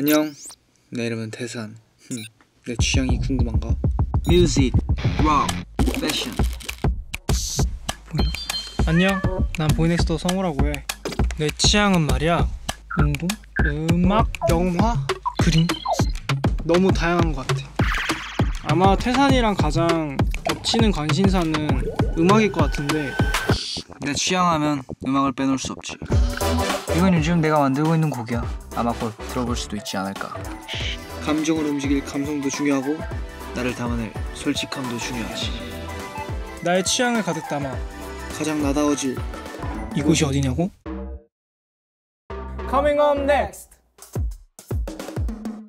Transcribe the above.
안녕. 내 이름은 태산. 흠, 내 취향이 궁금한가? 뮤직, 록, 패션 안녕. 난 보이넥스도 성우라고 해. 내 취향은 말이야. 운동, 음악, 영화, 그림. 너무 다양한 것 같아. 아마 태산이랑 가장 겹치는 관심사는 음악일 것 같은데 내 취향하면 음악을 빼놓을 수 없지 이건 요즘 내가 만들고 있는 곡이야 아마 곧 들어볼 수도 있지 않을까 감정을 움직일 감성도 중요하고 나를 담아낼 솔직함도 중요하지. 나의 취향을 가득 담아 가장 나다워질 이곳이 어디냐고? Coming up next.